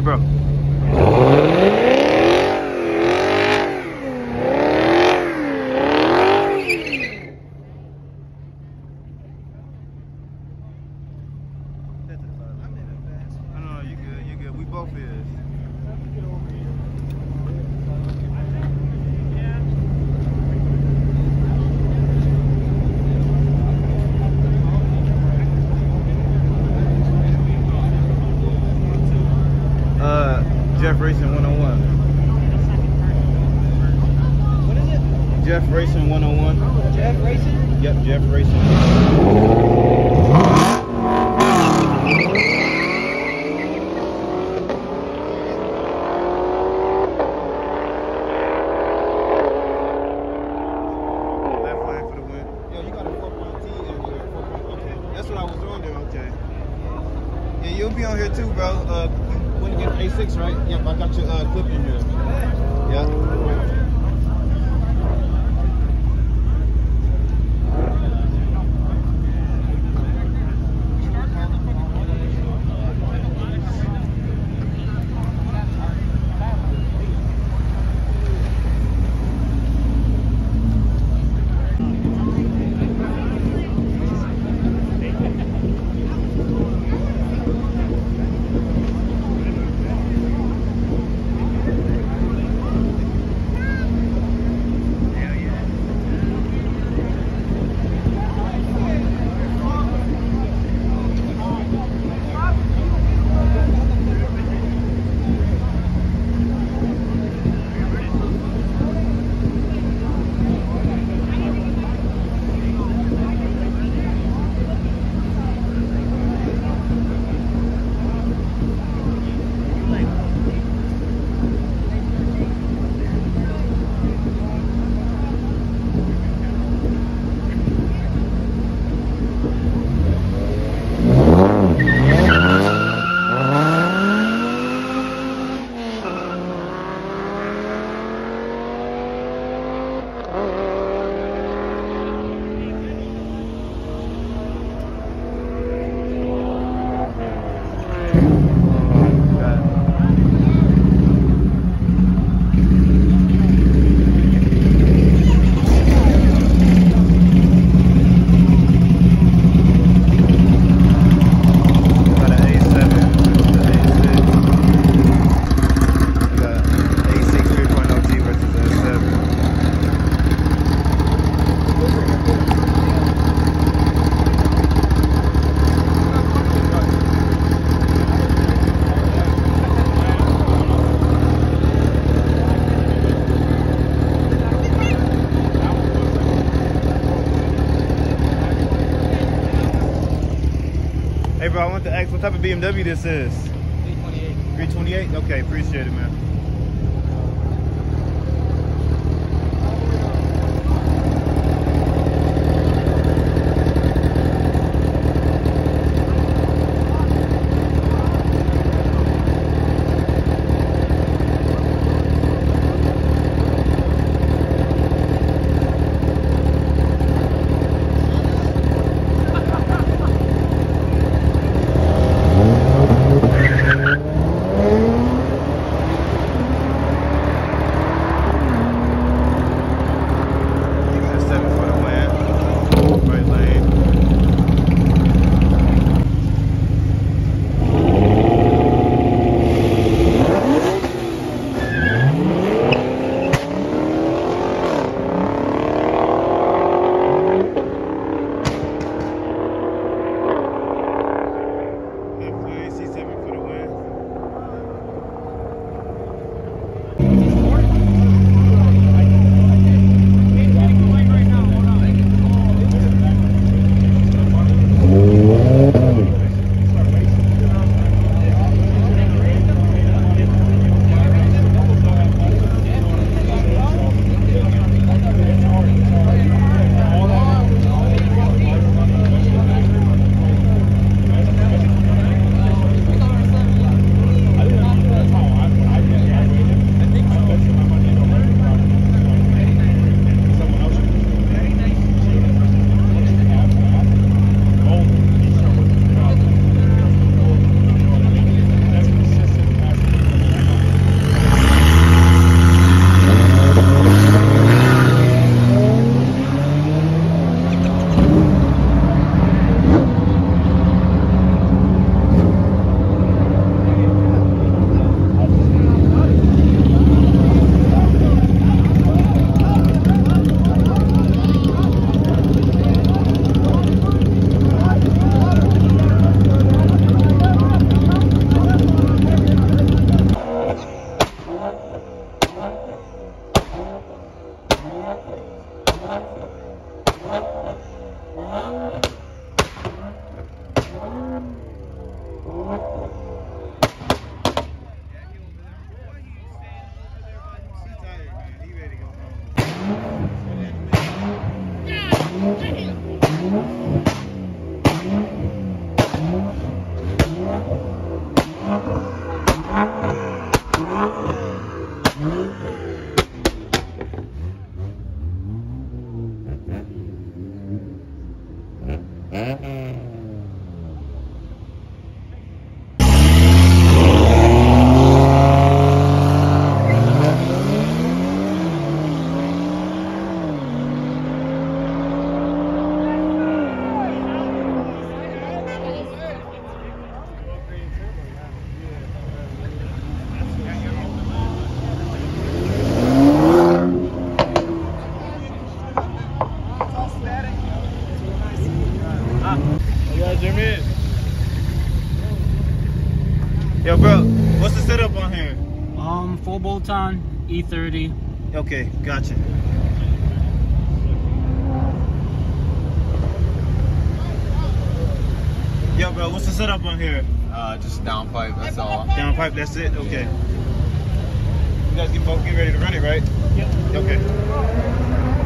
Hey, bro. Jeff Racing 101. Jeff Racing? Yep, Jeff Racing BMW this is? 328. 328? Okay, appreciate it, man. Mm-hmm. Um, full bolt-on, E30. Okay, gotcha. Yo, bro, what's the setup on here? Uh, just downpipe, that's all. Downpipe, that's it? Okay. You guys get, both, get ready to run it, right? Yep. Okay.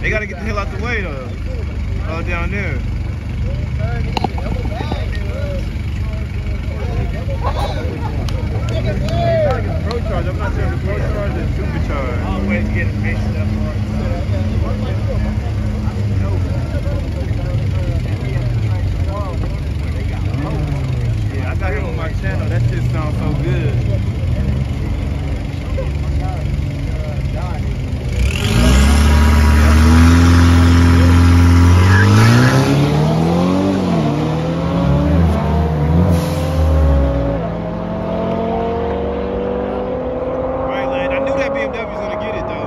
They gotta get the hell out the way though. Oh, down there. I'm not sure if or get mixed up. Yeah, I got him on my channel. That shit sounds so good. that BMW's gonna get it though.